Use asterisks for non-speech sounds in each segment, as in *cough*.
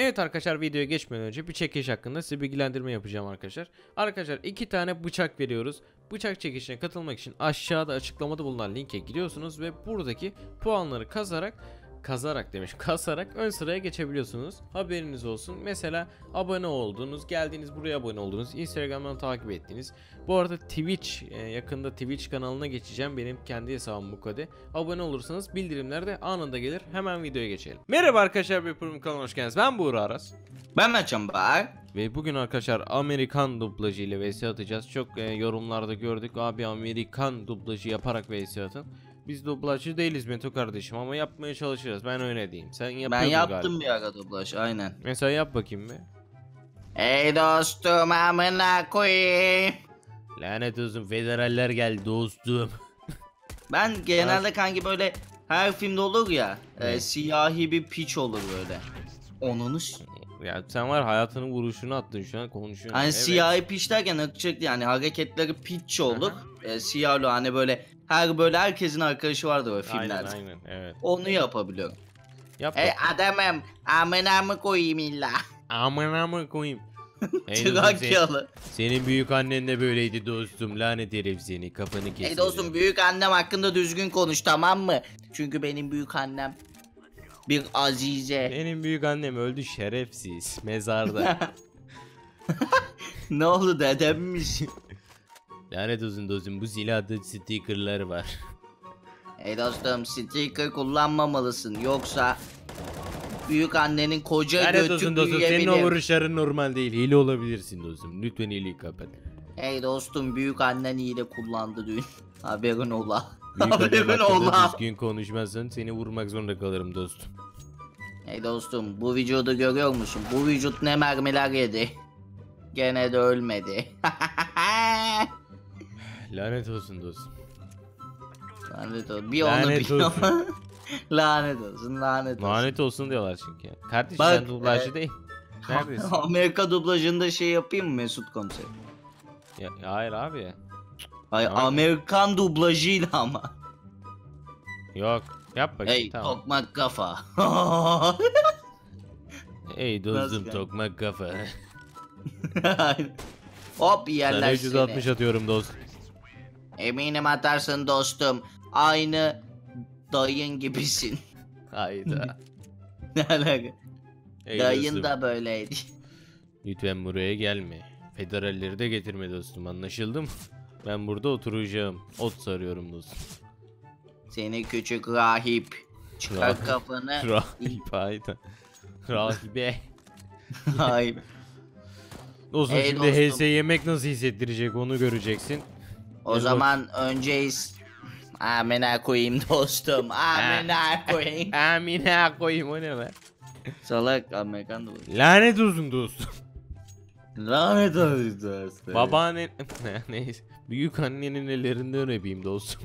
Evet arkadaşlar videoya geçmeden önce bir çekiş hakkında size bilgilendirme yapacağım arkadaşlar. Arkadaşlar iki tane bıçak veriyoruz. Bıçak çekişine katılmak için aşağıda açıklamada bulunan linke giriyorsunuz ve buradaki puanları kazarak kazarak demiş *laughs* kasarak ön sıraya geçebiliyorsunuz. Haberiniz olsun. Mesela abone oldunuz, geldiğiniz buraya abone oldunuz, Instagram'dan takip ettiniz. Bu arada Twitch e, yakında Twitch kanalına geçeceğim. Benim kendi hesabım bu kode. Abone olursanız bildirimler de anında gelir. Hemen videoya geçelim. Merhaba arkadaşlar bir program kanalına hoş geldiniz. Ben Buğra Aras. Ben Mertcan Bahar. Ve bugün arkadaşlar Amerikan dublajı ile vs atacağız. Çok e, yorumlarda gördük. Abi Amerikan dublajı yaparak vs atın. Biz dublajcı değiliz Meto kardeşim ama yapmaya çalışacağız. Ben öyle diyeyim. Sen yapıyordun Ben yaptım galiba. bir ara dublaj aynen. Mesela yap bakayım be. Ey dostum amına koyayım. Lanet olsun federaller geldi dostum. *laughs* Ben genelde kanki böyle her filmde olur ya e, siyahi bir piç olur böyle. Onunu s- ya sen var hayatının vuruşunu attın şu an konuşuyorsun. Hani siyahi piç derken ırkçılık yani hareketleri piç olur. E, siyahlı hani böyle her böyle herkesin arkadaşı vardır böyle filmlerde. Aynen aynen evet. Onu yapabiliyorum. Yap Ey bak. adamım amına mı koyayım illa. Amına mı koyayım. *laughs* Trakyalı. senin büyük annen de böyleydi dostum. Lanet herif seni kafanı kesin. Ey dostum büyük annem hakkında düzgün konuş tamam mı? Çünkü benim büyük annem bir azize. Benim büyük annem öldü şerefsiz mezarda. *laughs* ne oldu dedemmiş? *laughs* Lanet olsun dostum bu silahda stickerlar var. *laughs* Ey dostum sticker kullanmamalısın yoksa büyük annenin koca Lanet götü olsun dostum senin o vuruşların normal değil. Hile olabilirsin dostum. Lütfen hileyi kapat. Ey dostum büyük annen de kullandı dün. *laughs* Haberin ola. Büyük Haberin ola. düzgün konuşmazsan seni vurmak zorunda kalırım dostum. Ey dostum bu vücudu görüyor musun? Bu vücut ne mermiler yedi. Gene de ölmedi. *laughs* Lanet olsun dostum. lanet olsun. Bir Lanet onu bir olsun. *laughs* lanet olsun lanet olsun. Lanet olsun diyorlar çünkü. Kardeşim Bak, sen dublajcı e, değil. *laughs* Neredesin? Amerika dublajında şey yapayım mı Mesut komiser? ya, hayır abi. Ay Aynen. Amerikan dublajıyla ama. Yok. Yap bakayım Hey tamam. tokmak kafa. *laughs* Ey Nasıl dostum tokmak kafa. Hop Sana yerler 360 seni. atıyorum dostum. Eminim atarsın dostum. Aynı dayın gibisin. *laughs* Hayda. *laughs* ne alaka? Ey Dayın dostum, da böyleydi. Lütfen buraya gelme. Federalleri de getirme dostum anlaşıldı mı? Ben burada oturacağım. Ot sarıyorum dostum. Seni küçük rahip. Çıkar Rahip. kafanı. *laughs* Rahip hayda. Rahibe. Rahip. Dostum Ey şimdi dostum. HS yemek nasıl hissettirecek onu göreceksin. O Ey zaman önceyiz. Amına koyayım dostum. *laughs* Amına koyayım. *laughs* Amine koyayım o ne lan? Salak Amerikan dublajı. Lanet olsun dostum. Lanet olsun dostum. Babaannen... *laughs* Neyse. Büyük annenin ellerinden öpeyim dostum.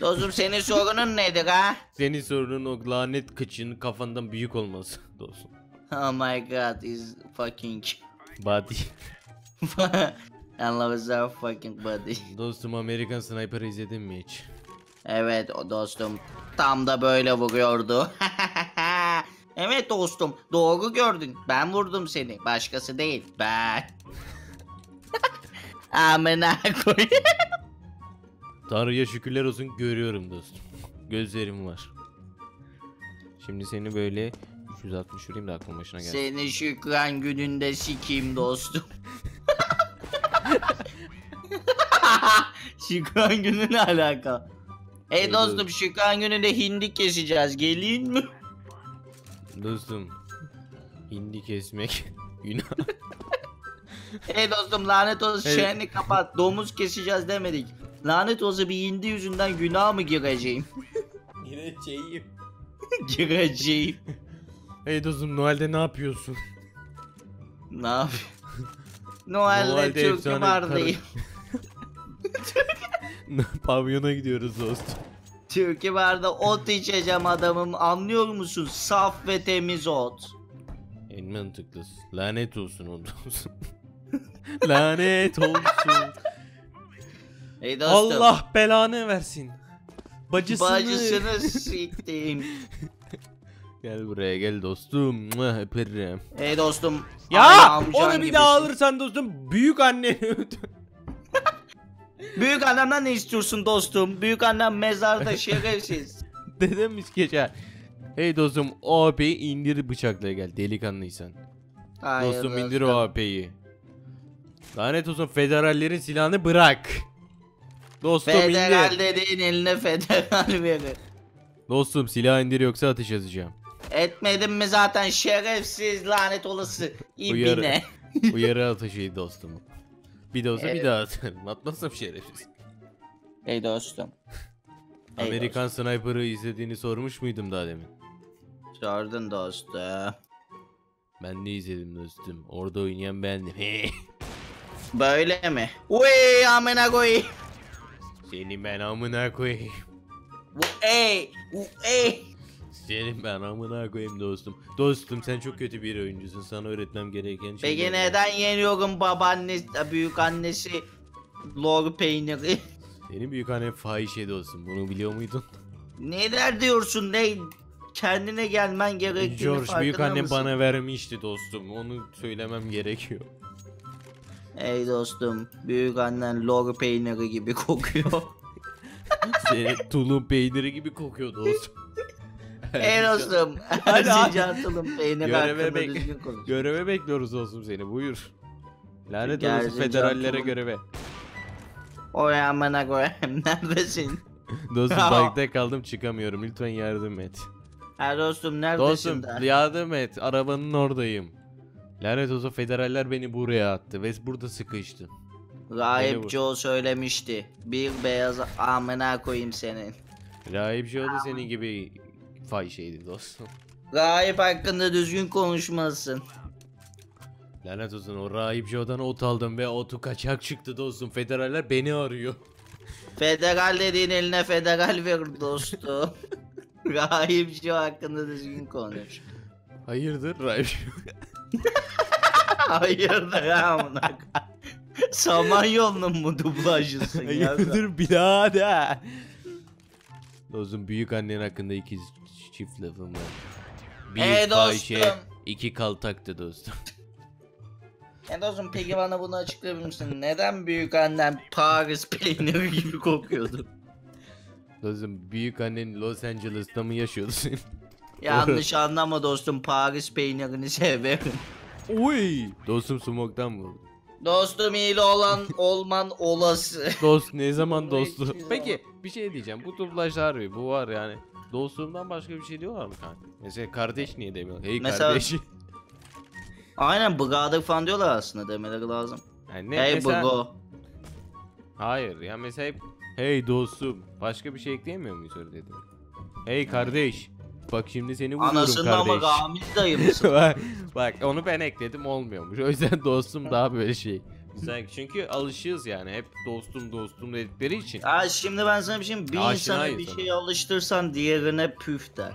Dostum senin sorunun nedir ha? Senin sorunun o lanet kıçının kafandan büyük olması dostum. Oh my god is fucking Body. I love so fucking body. Dostum American Sniper izledin mi hiç? Evet dostum tam da böyle vuruyordu. *laughs* evet dostum doğru gördün. Ben vurdum seni. Başkası değil. Ben. *laughs* Amına koyayım. *laughs* Tanrı'ya şükürler olsun görüyorum dostum. Gözlerim var. Şimdi seni böyle 360 vurayım da aklım başına gelsin. Seni şükran gününde sikeyim dostum. Şükran günü ne alaka? Ey Ey dostum şükran gününde hindi keseceğiz. Geleyim mi? Dostum. Hindi kesmek *laughs* günah. Ey dostum lanet olsun Evet. çeneni kapat. Domuz keseceğiz demedik. Lanet olsa bir hindi yüzünden günah mı gireceğim? *laughs* Yine şeyim. *laughs* gireceğim. Hey dostum Noel'de ne yapıyorsun? Ne yapayım? Noel'de Noel'de karı- değil. *laughs* Pavyona gidiyoruz dostum. Türk'ü barda ot içeceğim adamım anlıyor musun? Saf ve temiz ot. En mantıklısı. Lanet olsun o dostum. *laughs* Lanet olsun. Ey dostum. Allah belanı versin. Bacısını. Bacısını *laughs* siktim. Gel buraya gel dostum. Öperim. Ey dostum. Ya onu bir daha alırsan dostum büyük öldür. Büyük annemden ne istiyorsun dostum? Büyük annem mezarda *laughs* şerefsiz. Dedemiş geçer. Hey dostum o AP'yi indir bıçakla gel delikanlıysan. Hayır dostum indir o AP'yi. Lanet olsun federallerin silahını bırak. Dostum Federal indir. dediğin eline federal verir. Dostum silah indir yoksa ateş yazacağım. Etmedin mi zaten şerefsiz lanet olası *laughs* Uyarı. ibine. Uyarı ateşi dostum. Bir de olsa bir Evet. daha atarım. *laughs* Atmazsam şerefsiz. Ey dostum. Ey Amerikan Sniper'ı izlediğini sormuş muydum daha demin? Sordun dostum. Ben de izledim dostum. Orada oynayan bendim. *laughs* Böyle mi? Uy amına koy. Seni ben amına koyayım. Ey. Ey. Senin ben amına koyayım dostum. Dostum sen çok kötü bir oyuncusun. Sana öğretmem gereken şey. Peki neden yeniyorum babaannesi, büyük annesi lor peyniri? Senin büyük annen fahişe dostum. Bunu biliyor muydun? Neler diyorsun ne? Kendine gelmen gerektiğini George büyük mısın? bana vermişti dostum. Onu söylemem gerekiyor. Ey dostum, büyük annen lor peyniri gibi kokuyor. *laughs* Senin tulum peyniri gibi kokuyor dostum. *laughs* Ey dostum, Hadi, hadi. Peyniri Göreve bek-. Göreve bekliyoruz dostum seni. Buyur. Lanet olsun federallere göreve. Oy amına koyayım, *laughs* neredesin? Dostum Ya. bankta kaldım çıkamıyorum. Lütfen yardım et. Ha dostum neredesin Dostum da? yardım et. Arabanın oradayım. Lanet olsun federaller beni buraya attı ve burada sıkıştım. Rahip. Joe söylemişti. Bir beyaz amına koyayım senin. Rahip şey oldu senin gibi fahişeydi dostum. Rahip hakkında düzgün konuşmalısın. Lanet olsun o rahip Joe'dan ot aldım ve otu kaçak çıktı dostum. Federaller beni arıyor. Federal dediğin eline federal ver dostum. *laughs* Rahip Joe hakkında düzgün konuş. Hayırdır rahip? *laughs* Hayırdır ha amına. Samanyolu'nun mu dublajısın ya? Hayırdır birader? Dostum büyük annen hakkında iki çift lafım var. Bir Ey fahişe, dostum. iki kaltaktı dostum. Ya dostum peki bana bunu açıklayabilir misin? Neden büyük annem Paris peyniri gibi kokuyordu? Dostum büyük annen Los Angeles'ta mı yaşıyordu senin? *laughs* Yanlış anlama dostum Paris peynirini severim. Uy! Dostum smoktan vurdu. Dostum iyi olan olman olası. Dost ne zaman dostu? Peki bir şey diyeceğim. Bu dublajlar harbi bu var yani. Dostluğumdan başka bir şey diyorlar mı kanka? Mesela kardeş niye demiyor? Hey Mesela- kardeş. *laughs* Aynen brother falan diyorlar aslında demeleri lazım. Yani ne hey mesela... bro. Hayır ya mesela hep hey dostum. Başka bir şey ekleyemiyor muyuz öyle dedim. Hey kardeş. Bak şimdi seni vuruyorum Anasından mı kardeş. Ramiz dayı mısın? *laughs* bak, bak onu ben ekledim olmuyormuş. O yüzden dostum daha böyle şey. Güzel çünkü alışığız yani hep dostum dostum dedikleri için. ha şimdi ben sana bir şey diyeyim. Bir Aşinayız insana bir ona. şey alıştırsan diğerine püf der.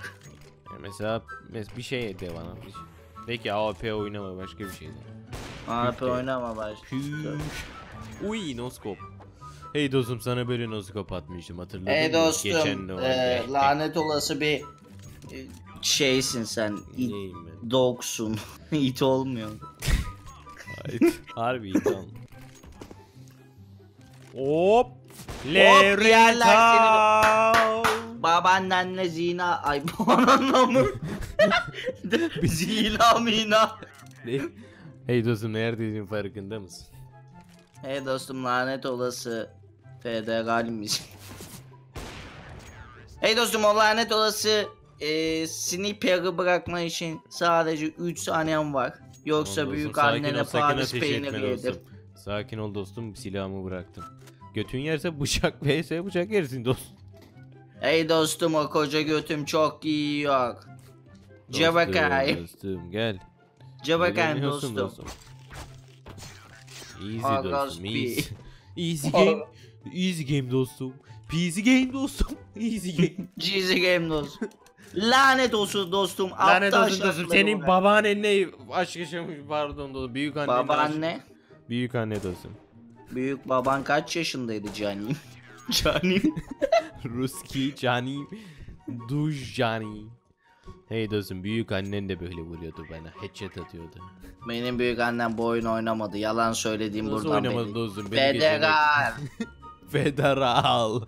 Yani mesela mes- bir şey de bana. Bir şey. Peki AWP oynama başka bir şey de. De. oynama baş. Uy noskop. Hey dostum sana böyle noskop atmıştım hatırladın Ey mı? dostum Geçen de e, lanet olası bir e, şeysin sen. It Neyim ben? dogsun. *laughs* It olmuyor. *laughs* Harbi iyi tamam. Hop. yerler Babaannenle zina ay babananla *laughs* mı? zina mina. Ne? Hey dostum neredeydin farkında mısın? Hey dostum lanet olası federal misin? hey dostum o lanet olası e, sniper'ı bırakma için sadece 3 saniyem var. Yoksa dostum, büyük annene Paris peyniri dostum. Sakin ol dostum silahımı bıraktım. Götün yerse bıçak *laughs* vs bıçak yersin dostum. Hey dostum o koca götüm çok yiyor. Cevakay. Dostum, Dostum gel. Cevakay Eğleniyorsun dostum. Easy Agaz dostum. Easy. Easy game. Easy game dostum. Peasy game dostum. *laughs* Easy game. Cheesy game dostum. Lanet olsun dostum. Lanet olsun dostum. Senin babaannenle aşk yaşamış pardon dostum. Büyük annen. Babaanne. Büyük anne dostum. Büyük baban kaç yaşındaydı canim? *laughs* canim. *laughs* Ruski Cani. Duş Cani. Hey dostum büyük annen de böyle vuruyordu bana. Headshot atıyordu. Benim büyük annem bu oyunu oynamadı. Yalan söylediğim Nasıl buradan dostum? Beni geçirmek- Federal. *laughs* Federal.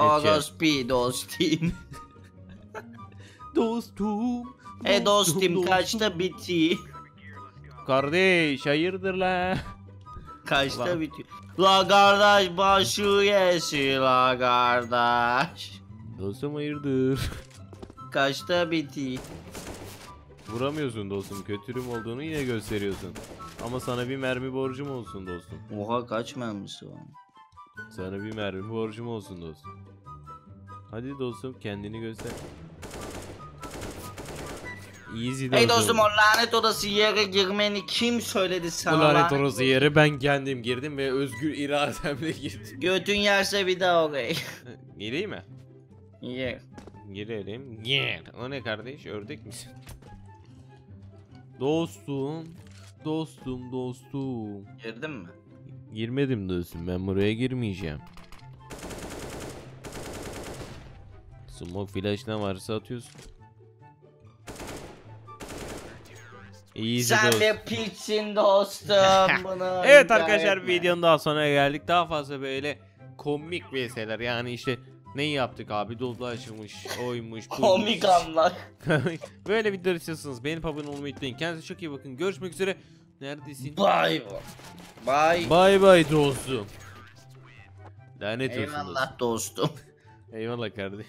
Orospi dostum. *laughs* Dostum. E dostum kaçta biti? Kardeş hayırdır la? Kaçta bitiyor? La kardeş başı yesi la kardeş. Dostum hayırdır? *laughs* Kaçta biti? Vuramıyorsun dostum. Kötürüm olduğunu yine gösteriyorsun. Ama sana bir mermi borcum olsun dostum. Oha kaç mermisi var? Sana bir mermi borcum olsun dostum. Hadi dostum kendini göster. Easy dostum. Hey dostum o lanet odası yere girmeni kim söyledi sana lanet lan? orası yere ben kendim girdim ve özgür irademle *laughs* girdim. Götün yerse bir daha oraya. *laughs* Gireyim mi? Yer. Girelim. Gir. O ne kardeş? Ördek misin? Dostum. Dostum dostum. Girdin mi? Girmedim dostum. Ben buraya girmeyeceğim. Smoke flash ne varsa atıyorsun. Easy Sen dostum. bir piçsin dostum. *laughs* Bunu Evet arkadaşlar etme. videonun daha sonuna geldik. Daha fazla böyle komik VS'ler yani işte neyi yaptık abi dolaşmış, oymuş. *laughs* Komik anlar. *laughs* böyle videolar istiyorsanız beğenip abone olmayı unutmayın. Kendinize çok iyi bakın. Görüşmek üzere. Neredesin? Bay bay. Bay bay dostum. Lanet olsun dostum. Eyvallah dostum. Eyvallah kardeşim.